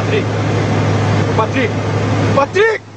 Patrick! Patrick! Patrick!